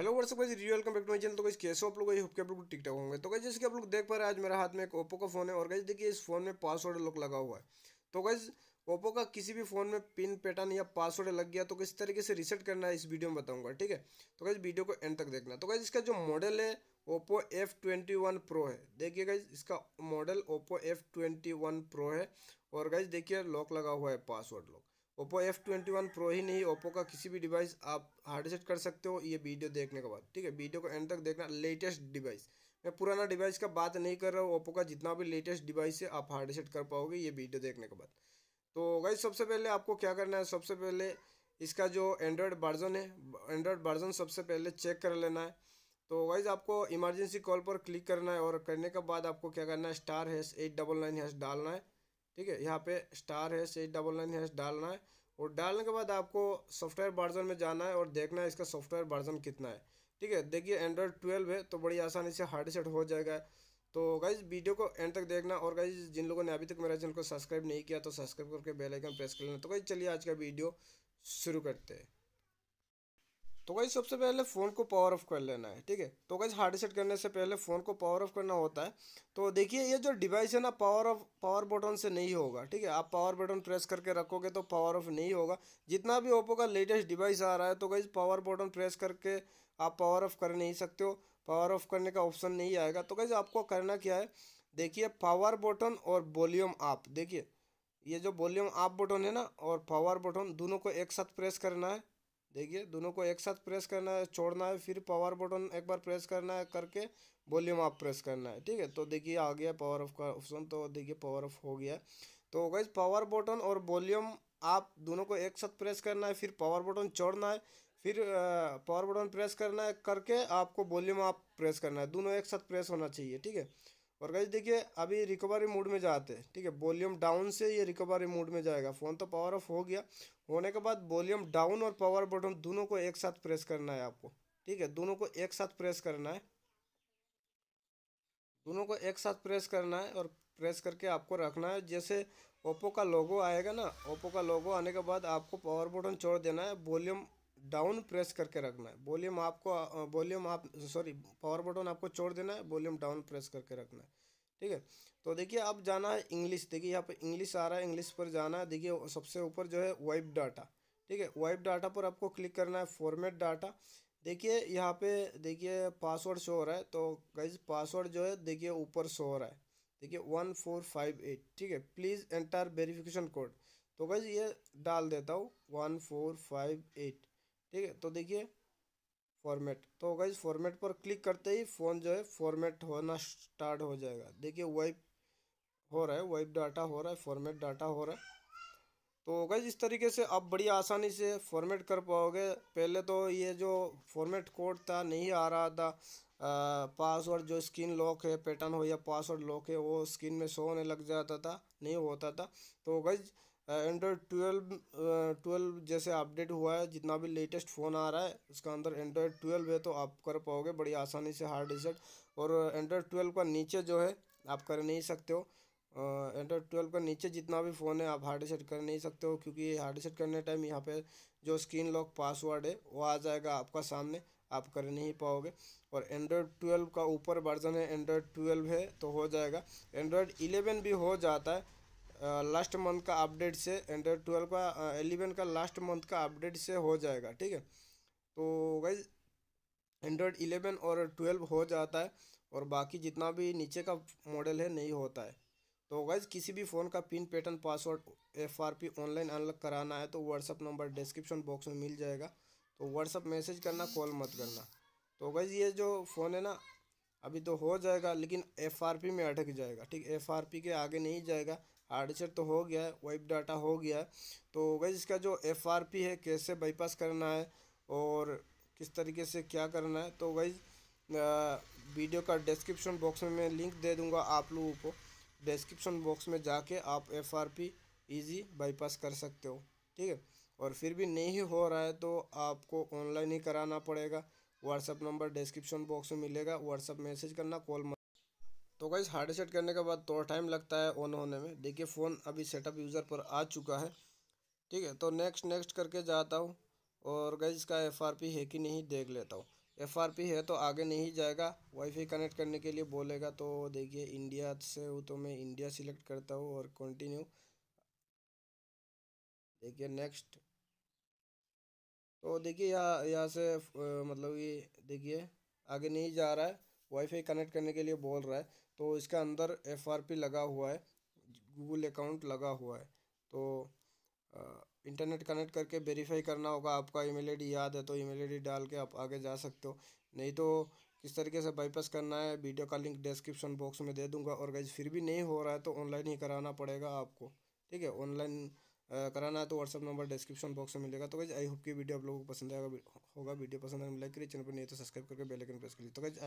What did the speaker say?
Hello what's up guys real welcome back to my channel तो guys कैसे आप लोग? होप के आप लोग ठीक ठाक होंगे। तो गाइस जैसे कि आप लोग देख पा रहे हैं, आज मेरे हाथ में एक ओप्पो का फ़ोन है और गाइस देखिए, इस फ़ोन में पासवर्ड लॉक लगा हुआ है। तो गाइस ओप्पो का किसी भी फ़ोन में पिन पैटर्न या पासवर्ड लग गया तो किस तरीके से रिसेट करना है, इस वीडियो में बताऊँगा, ठीक है? तो गाइस वीडियो को एंड तक देखना। तो गाइस इसका जो मॉडल है Oppo F twenty one pro है। देखिए गाइज़ इसका model Oppo F twenty one pro है और गाइज़ देखिए लॉक लगा हुआ है password lock Oppo F twenty one pro ही नहीं ओप्पो का किसी भी डिवाइस आप हार्ड सेट कर सकते हो, ये वीडियो देखने के बाद, ठीक है? वीडियो को एंड तक देखना लेटेस्ट डिवाइस मैं पुराना डिवाइस का बात नहीं कर रहा हूँ ओप्पो का जितना भी लेटेस्ट डिवाइस है, आप हार्ड सेट कर पाओगे ये वीडियो देखने के बाद। तो गाइज़ सबसे पहले आपको क्या करना है? सबसे पहले इसका जो एंड्रॉयड वर्जन है एंड्रॉयड वर्जन सबसे पहले चेक कर लेना है। तो वाइज आपको इमरजेंसी कॉल पर क्लिक करना है और करने के बाद आपको क्या करना है? Star hash eight double nine hash डालना है। ठीक है, यहाँ पे स्टार है एट डबल नाइन है, डालना है। और डालने के बाद आपको सॉफ्टवेयर वर्जन में जाना है और देखना है इसका सॉफ्टवेयर वर्जन कितना है। ठीक है, देखिए एंड्रॉयड ट्वेल्व है तो बड़ी आसानी से हार्ड सेट हो जाएगा। तो गाइज़ वीडियो को एंड तक देखना और गाइज़ जिन लोगों ने अभी तक मेरा चैनल को सब्सक्राइब नहीं किया तो सब्सक्राइब करके बेल आइकन प्रेस कर लेना। तो गाइज़ चलिए आज का वीडियो शुरू करते हैं। तो गाइज़ सबसे पहले फ़ोन को पावर ऑफ़ कर लेना है, ठीक है? तो गाइज़ हार्ड सेट करने से पहले फ़ोन को पावर ऑफ़ करना होता है। तो देखिए, ये जो डिवाइस है ना पावर ऑफ़ पावर बटन से नहीं होगा, ठीक है? आप पावर बटन प्रेस करके रखोगे तो पावर ऑफ़ नहीं होगा। जितना भी ओप्पो का लेटेस्ट डिवाइस आ रहा है तो गाइज़ पावर बटन प्रेस करके आप पावर ऑफ़ कर नहीं सकते हो। पावर ऑफ़ करने का ऑप्शन नहीं आएगा। तो गाइज़ आपको करना क्या है? देखिए पावर बटन और वॉल्यूम आप देखिए। ये जो वॉल्यूम आप बटन है ना, और पावर बटन दोनों को एक साथ प्रेस करना है। देखिए, दोनों को एक साथ प्रेस करना है, छोड़ना है, फिर पावर बटन एक बार प्रेस करना है करके वॉल्यूम आप प्रेस करना है, ठीक है? तो देखिए, आ गया पावर ऑफ़ का ऑप्शन तो देखिए पावर ऑफ़ हो गया। तो गई पावर बटन और वॉल्यूम आप दोनों को एक साथ प्रेस करना है, फिर पावर बटन छोड़ना है, फिर पावर बटन प्रेस करना है करके आपको वॉल्यूम आप प्रेस करना है। दोनों एक साथ प्रेस होना चाहिए, ठीक है? और गाइज़ देखिए, अभी रिकवरी मूड में जाते हैं, ठीक है? वॉल्यूम डाउन से ये रिकवरी मूड में जाएगा। फ़ोन तो पावर ऑफ़ हो गया। होने के बाद वॉल्यूम डाउन और पावर बटन दोनों को एक साथ प्रेस करना है आपको, ठीक है? दोनों को एक साथ प्रेस करना है। दोनों को एक साथ प्रेस करना है और प्रेस करके आपको रखना है। जैसे ओप्पो का लोगो आएगा ना ओप्पो का लोगो आने के बाद आपको पावर बटन छोड़ देना है। वॉल्यूम डाउन प्रेस करके रखना है। वॉल्यूम आपको वॉल्यूम आप सॉरी पावर बटन आपको छोड़ देना है वॉल्यूम डाउन प्रेस करके रखना है। ठीक है? तो देखिए, अब जाना है इंग्लिश देखिए, यहाँ पर इंग्लिश आ रहा है इंग्लिश पर जाना है। देखिए, सबसे ऊपर जो है वाइप डाटा ठीक है? वाइप डाटा पर आपको क्लिक करना है फॉर्मेट डाटा देखिए, यहाँ पे, देखिए पासवर्ड शो हो रहा है। तो गाइज़ पासवर्ड जो है, देखिए, ऊपर शो हो रहा है। देखिए वन फोर फाइव एट ठीक है? प्लीज़ एंटर वेरिफिकेशन कोड तो गाइज़ ये डाल देता हूँ। वन फोर फाइव एट ठीक है? तो देखिए फॉर्मेट तो गाइज़ फॉर्मेट पर क्लिक करते ही फ़ोन जो है फॉर्मेट होना स्टार्ट हो जाएगा। देखिए वाइप हो रहा है वाइप डाटा हो रहा है फॉर्मेट डाटा हो रहा है। तो गाइज़ इस तरीके से आप बड़ी आसानी से फॉर्मेट कर पाओगे। पहले तो ये जो फॉर्मेट कोड था, नहीं आ रहा था। पासवर्ड जो स्क्रीन लॉक है पैटर्न हो या पासवर्ड लॉक है, वो स्क्रीन में शो होने लग जाता था, नहीं होता था। तो गाइज़ एंड्रॉयड ट्वेल्व ट्वेल्व जैसे अपडेट हुआ है, जितना भी लेटेस्ट फ़ोन आ रहा है, उसका अंदर एंड्रॉयड ट्वेल्व है तो आप कर पाओगे बड़ी आसानी से हार्ड रिसेट और एंड्रॉयड ट्वेल्व का नीचे जो है, आप कर नहीं सकते हो। एंड्रॉयड ट्वेल्व का नीचे जितना भी फ़ोन है, आप हार्ड रिसेट कर नहीं सकते हो, क्योंकि हार्ड रिसेट करने टाइम यहाँ पे जो स्क्रीन लॉक पासवर्ड है, वो आ जाएगा आपका सामने, आप कर नहीं पाओगे। और एंड्रॉयड ट्वेल्व का ऊपर वर्जन है एंड्रॉयड ट्वेल्व है तो हो जाएगा। एंड्रॉयड इलेवन भी हो जाता है लास्ट मंथ का अपडेट से एंड्रॉयड ट्वेल्व का एलेवन का लास्ट मंथ का अपडेट से हो जाएगा, ठीक है? तो गाइज़ एंड्रॉयड इलेवन और ट्वेल्व हो जाता है, और बाकी जितना भी नीचे का मॉडल है, नहीं होता है। तो गाइज़ किसी भी फ़ोन का pin pattern password F R P online unlock कराना है तो व्हाट्सअप नंबर डिस्क्रिप्शन बॉक्स में मिल जाएगा। तो व्हाट्सअप मैसेज करना कॉल मत करना। तो गाइज़ ये जो फ़ोन है ना अभी तो हो जाएगा, लेकिन एफ़ आर पी में अटक जाएगा, ठीक? एफ़ आर पी के आगे नहीं जाएगा हार्डसेट तो हो गया है वाइप डाटा हो गया। है तो गई इसका जो FRP है, कैसे बाईपास करना है और किस तरीके से क्या करना है? तो गई वीडियो का डिस्क्रिप्शन बॉक्स में मैं लिंक दे दूँगा आप लोगों को। डिस्क्रिप्शन बॉक्स में जाके आप F R P easy bypass कर सकते हो, ठीक है? और फिर भी नहीं हो रहा है तो आपको ऑनलाइन ही कराना पड़ेगा। व्हाट्सअप नंबर डिस्क्रिप्शन बॉक्स में मिलेगा। व्हाट्सअप मैसेज करना कॉल मत। तो गाइस हार्ड सेट करने के बाद थोड़ा टाइम लगता है ऑन होने में। देखिए फ़ोन अभी सेटअप यूज़र पर आ चुका है। ठीक है तो नेक्स्ट नेक्स्ट करके जाता हूँ। और गाइस इसका FRP है कि नहीं, देख लेता हूँ। एफ़ आर पी है तो आगे नहीं जाएगा। वाईफाई कनेक्ट करने के लिए बोलेगा तो देखिए इंडिया से हो तो मैं इंडिया सिलेक्ट करता हूँ और कंटिन्यू देखिए नेक्स्ट तो देखिए यहाँ यहाँ से मतलब ये देखिए, आगे नहीं जा रहा है। वाईफाई कनेक्ट करने के लिए बोल रहा है। तो इसका अंदर एफ़ आर पी लगा हुआ है। गूगल अकाउंट लगा हुआ है। तो इंटरनेट कनेक्ट करके वेरीफाई करना होगा। आपका ईमेल आईडी याद है तो ईमेल आईडी डाल के आप आगे जा सकते हो। नहीं तो किस तरीके से बाईपास करना है वीडियो का लिंक डिस्क्रिप्शन बॉक्स में दे दूँगा। और गाइज़ फिर भी नहीं हो रहा है तो ऑनलाइन ही कराना पड़ेगा आपको। ठीक है? ऑनलाइन कराना है तो व्हाट्सअप नंबर डिस्क्रिप्शन बॉक्स में मिलेगा। तो गाइज़ आई होप की वीडियो आप लोगों को पसंद आएगा होगा। वीडियो पसंद आएगा लाइक करिए चैनल पर नहीं तो सब्सक्राइब करके बेल आइकन प्रेस करिए। तो गाइज़